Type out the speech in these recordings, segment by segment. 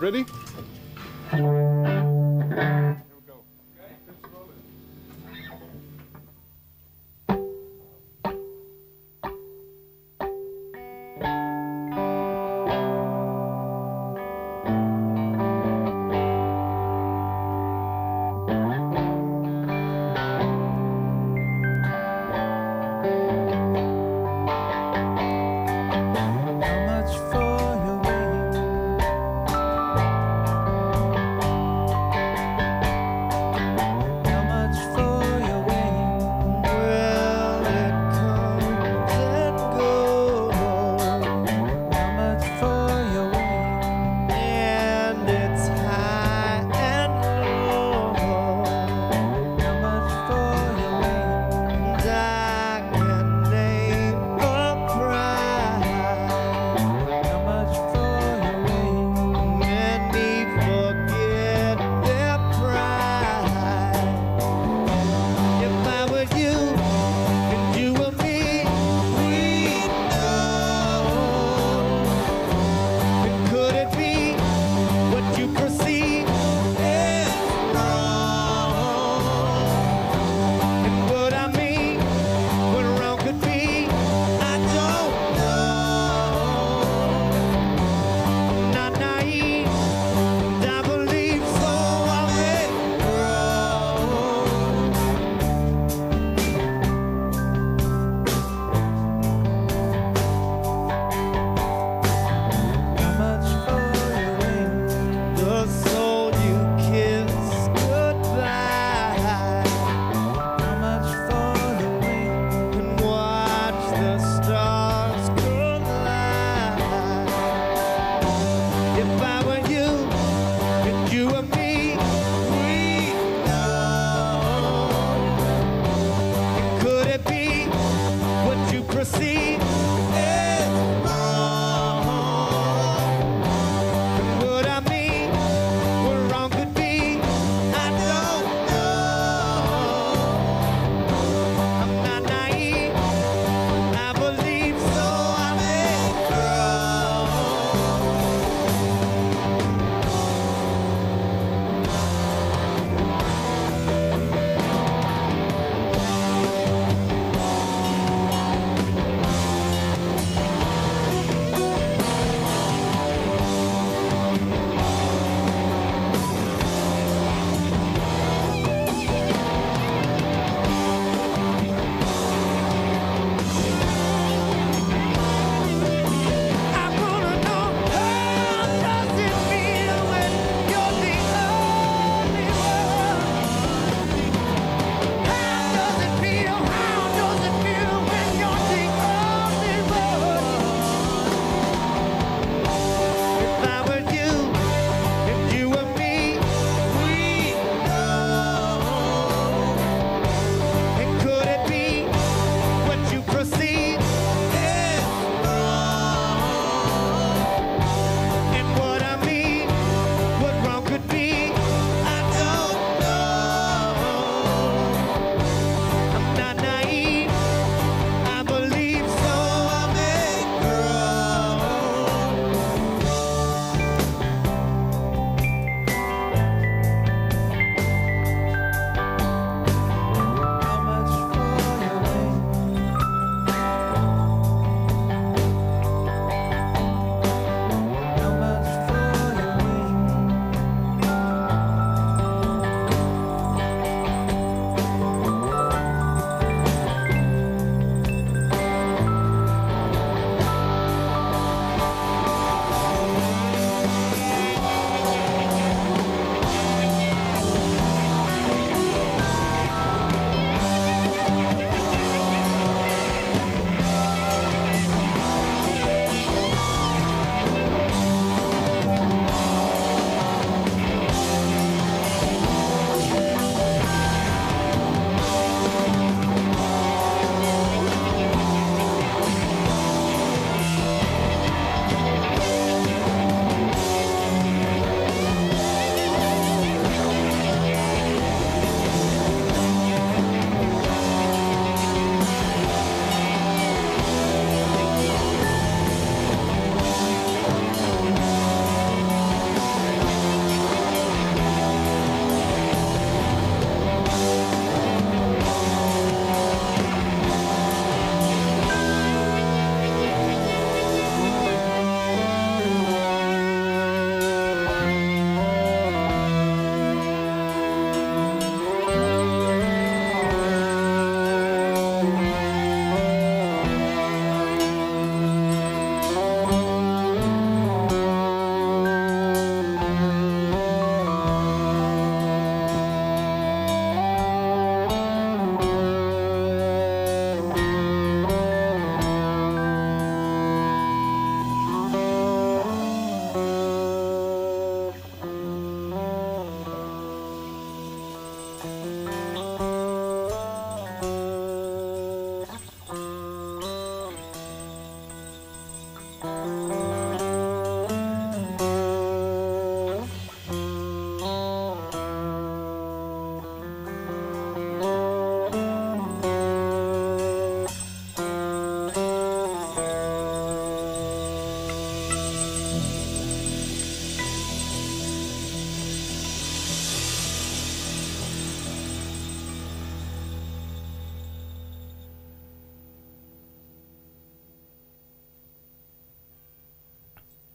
Ready?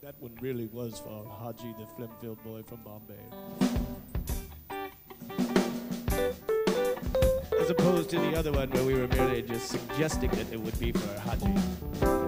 That one really was for Haji, the Flemfield boy from Bombay. As opposed to the other one where we were merely just suggesting that it would be for Haji.